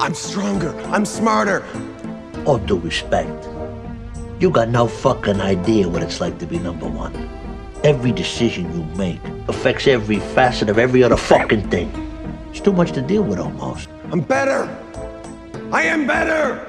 I'm stronger. I'm smarter. All due respect. You got no fucking idea what it's like to be number one. Every decision you make affects every facet of every other fucking thing. It's too much to deal with almost. I'm better. I am better.